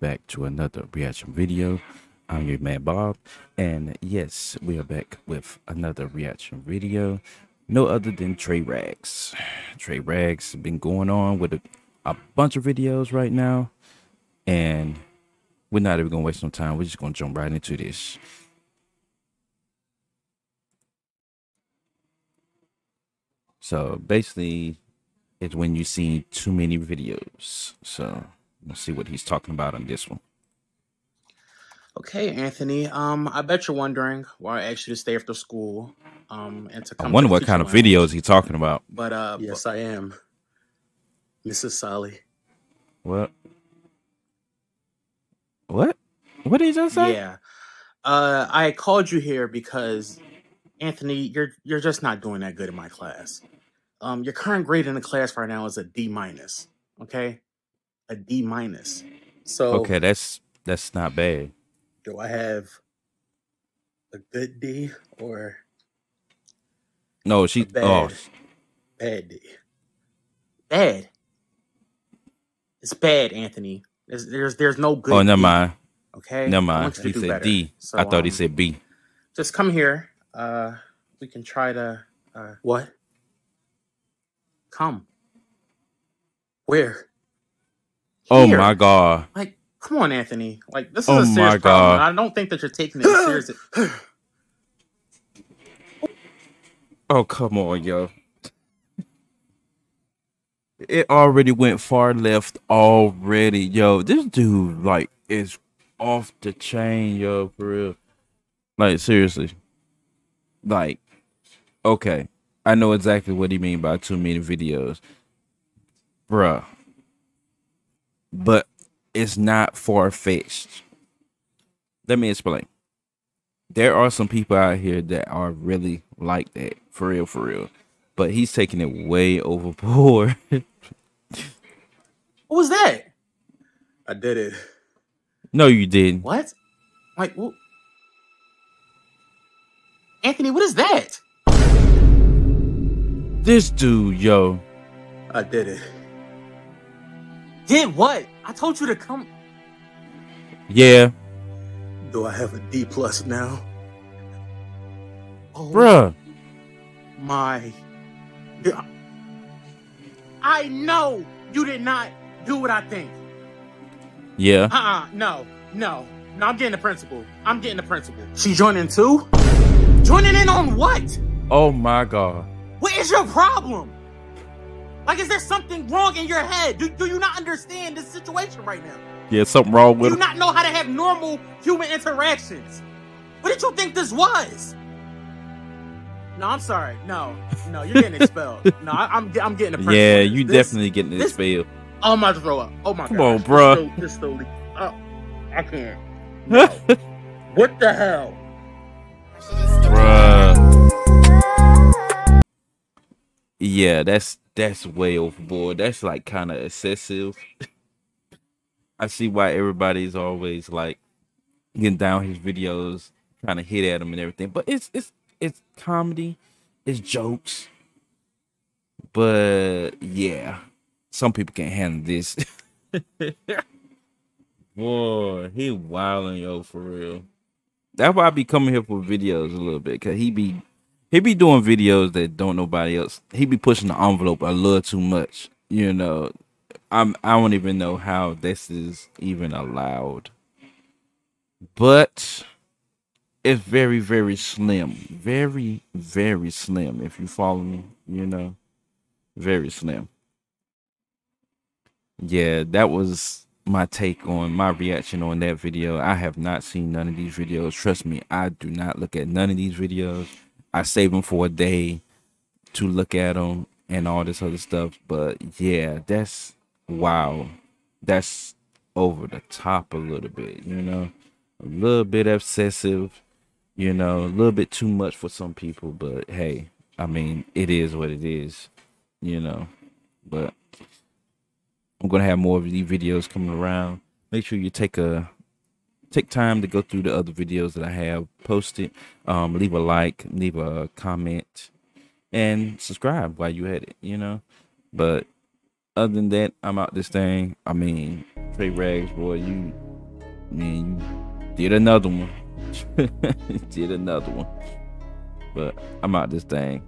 to another reaction video. I'm your man Bob, and yes, we are back with another reaction video. No other than Tra Rags. Tra Rags has been going on with a, a bunch of videos right now, and we're not even gonna waste no time. We're just gonna jump right into this. So basically, it's when you see too many videos. So let's see what he's talking about on this one. Okay, Anthony. Um, I bet you're wondering why I asked you to stay after school. Um, and to I wonder to what kind of lounge. videos he's talking about. But uh, yes, I am, Mrs. Sally. What? What? What did he just say? Yeah. Uh, I called you here because Anthony, you're you're just not doing that good in my class. Um, your current grade in the class right now is a D minus. Okay, a D minus. So Okay, that's that's not bad. do I have a good D or No, she. bad. Oh, bad D? Bad. It's bad, Anthony. There's there's, there's no good. oh, never D, mind. Okay. Never I mind. want you to He said better. D. So, I thought he um, said B. just come here. Uh, we can try to. Uh, what? Come. Where? Oh my god. Like, come on, Anthony. Like, this is Oh a serious my problem. I don't think that you're taking it seriously. Oh come on, yo. It already went far left already, yo. This dude like is off the chain, yo, for real. Like seriously. Like, okay. I know exactly what he mean by too many videos. Bruh. But it's not far fetched. Let me explain. There are some people out here that are really like that. For real, for real. But he's taking it way overboard. what was that? I did it. no, you didn't. What? Like, wh- Anthony, what is that? This dude, yo. I did it. Did what? I told you to come. Yeah, Do I have a D plus now? Oh bruh. my! I know you did not do what I think. Yeah. Uh-uh, no, no, no. I'm getting the principal. I'm getting the principal. She joining too? Joining in on what? Oh my god. What is your problem? Like, is there something wrong in your head? Do, do you not understand this situation right now? Yeah, something wrong Do with you him. not know how to have normal human interactions? What did you think this was? No, I'm sorry. No, no, you're getting expelled. No, I, I'm I'm getting principal. Yeah, you this- definitely getting this- expelled. Oh, I'm about to throw up. Oh my Come god. on, bruh. This still, this still oh, I can't. No. what the hell? Bruh. Yeah, that's that's way overboard. That's like kind of excessive. I see why everybody's always like getting down his videos, trying to hit at him and everything. But it's it's it's comedy, it's jokes. But yeah, some people can't handle this. Boy, he wilding yo for real. That's why I be coming here for videos a little bit, cause he be he be doing videos that don't nobody else. He be pushing the envelope a little too much. You know, I'm I don't even know how this is even allowed. But it's very very slim, very very slim. If you follow me, you know, very slim. Yeah, that was my take on my reaction on that video. I have not seen none of these videos. Trust me, I do not look at none of these videos. I save them for a day to look at them and all this other stuff. But yeah, that's wow. That's over the top a little bit, you know, a little bit obsessive, you know, a little bit too much for some people. But hey, I mean, it is what it is, you know. But I'm gonna have more of these videos coming around. Make sure you take a take time to go through the other videos that I have posted. Um, leave a like, leave a comment, and subscribe while you at it. You know, but other than that, I'm out this thing. I mean, Tra Rags, boy, you mean, did another one. did another one. But I'm out this thing.